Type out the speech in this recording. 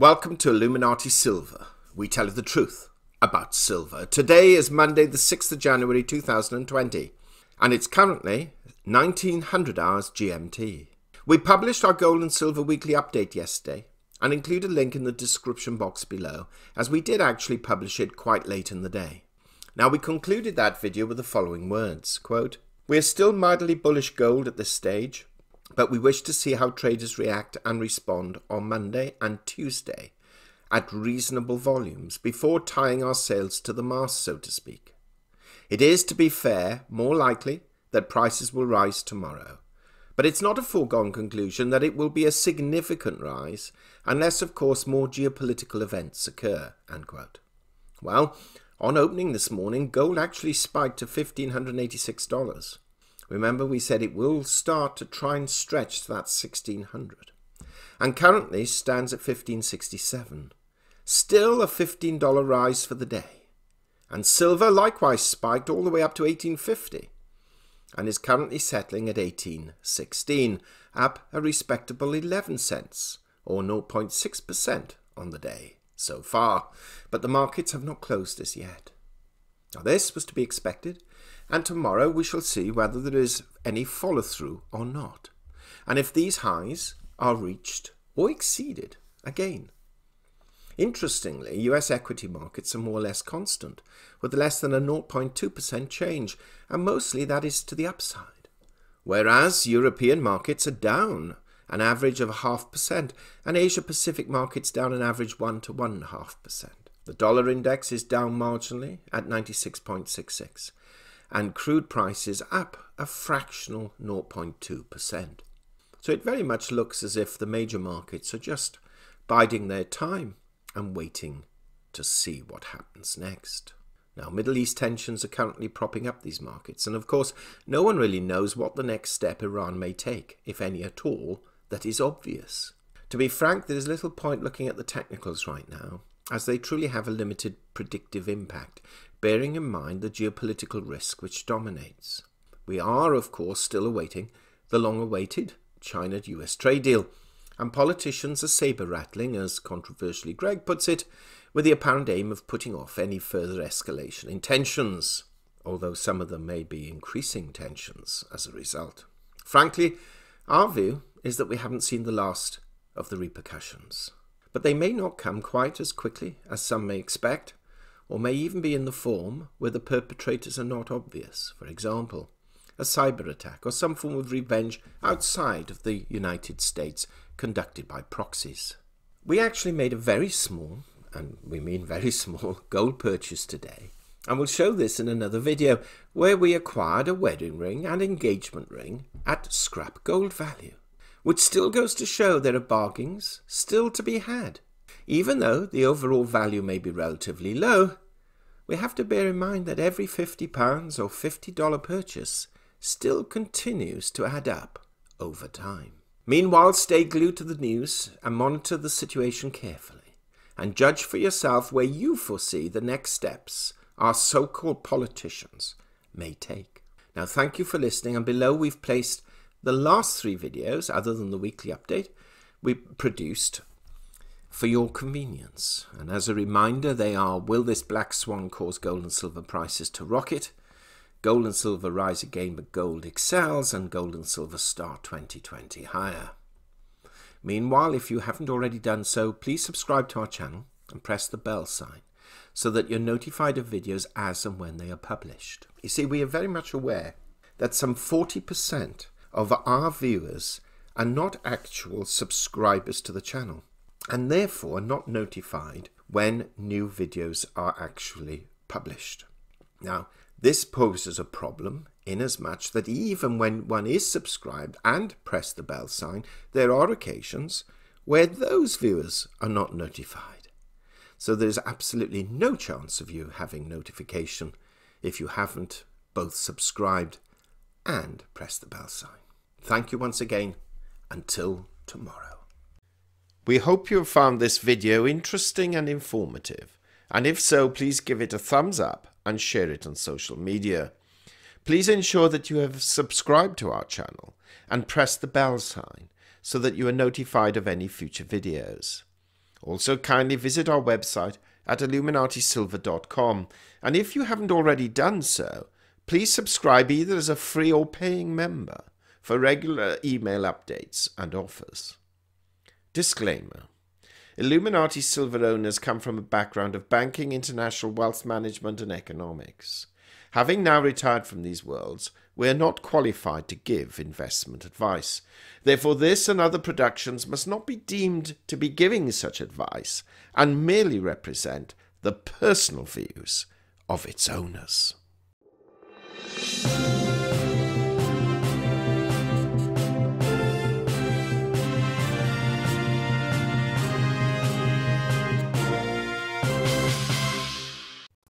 Welcome to Illuminati Silver. We tell you the truth about silver. Today is Monday, the 6th of January 2020, and it's currently 1900 hours GMT. We published our gold and silver weekly update yesterday and include a link in the description box below, as we did actually publish it quite late in the day. Now, we concluded that video with the following words quote, We are still mildly bullish gold at this stage, but we wish to see how traders react and respond on Monday and Tuesday at reasonable volumes before tying our sails to the mast, so to speak. It is, to be fair, more likely that prices will rise tomorrow. But it's not a foregone conclusion that it will be a significant rise, unless, of course, more geopolitical events occur. Well, on opening this morning, gold actually spiked to $1,586. Remember, we said it will start to try and stretch to that 1600 and currently stands at 1567. Still a $15 rise for the day. And silver likewise spiked all the way up to 1850 and is currently settling at 1816, up a respectable 11 cents or 0.6% on the day so far, but the markets have not closed as yet. Now, this was to be expected and tomorrow we shall see whether there is any follow through or not, and if these highs are reached or exceeded again. Interestingly, US equity markets are more or less constant, with less than a 0.2% change, and mostly that is to the upside. Whereas European markets are down an average of a half percent, and Asia Pacific markets down an average 1 to 1.5%. The dollar index is down marginally at 96.66 and crude prices up a fractional 0.2%. So it very much looks as if the major markets are just biding their time and waiting to see what happens next. Now, Middle East tensions are currently propping up these markets, and of course, no one really knows what the next step Iran may take, if any at all, that is obvious. To be frank, there is little point looking at the technicals right now, as they truly have a limited predictive impact, bearing in mind the geopolitical risk which dominates. We are, of course, still awaiting the long awaited China US trade deal, and politicians are saber rattling, as controversially Greg puts it, with the apparent aim of putting off any further escalation in tensions, although some of them may be increasing tensions as a result. Frankly, our view is that we haven't seen the last of the repercussions. But they may not come quite as quickly as some may expect, or may even be in the form where the perpetrators are not obvious. For example, a cyber attack or some form of revenge outside of the United States conducted by proxies. We actually made a very small, and we mean very small, gold purchase today, and we'll show this in another video, where we acquired a wedding ring and engagement ring at scrap gold value, which still goes to show there are bargains still to be had. Even though the overall value may be relatively low, we have to bear in mind that every £50 or $50 purchase still continues to add up over time. Meanwhile, stay glued to the news and monitor the situation carefully, and judge for yourself where you foresee the next steps our so called politicians may take. Now, thank you for listening, and below we've placed the last three videos, other than the weekly update, we produced for your convenience. And as a reminder, they are Will this black swan cause gold and silver prices to rocket? Gold and silver rise again, but gold excels, and gold and silver start 2020 higher. Meanwhile, if you haven't already done so, please subscribe to our channel and press the bell sign so that you're notified of videos as and when they are published. You see, we are very much aware that some 40% of our viewers are not actual subscribers to the channel and therefore not notified when new videos are actually published. Now, this poses a problem inasmuch that even when one is subscribed and press the bell sign, there are occasions where those viewers are not notified. So there's absolutely no chance of you having notification if you haven't both subscribed and pressed the bell sign. Thank you once again. Until tomorrow. We hope you have found this video interesting and informative, and if so, please give it a thumbs up and share it on social media. Please ensure that you have subscribed to our channel and press the bell sign so that you are notified of any future videos. Also, kindly visit our website at illuminatisilver.com, and if you haven't already done so, please subscribe either as a free or paying member for regular email updates and offers. Disclaimer Illuminati silver owners come from a background of banking, international wealth management, and economics. Having now retired from these worlds, we are not qualified to give investment advice. Therefore, this and other productions must not be deemed to be giving such advice and merely represent the personal views of its owners.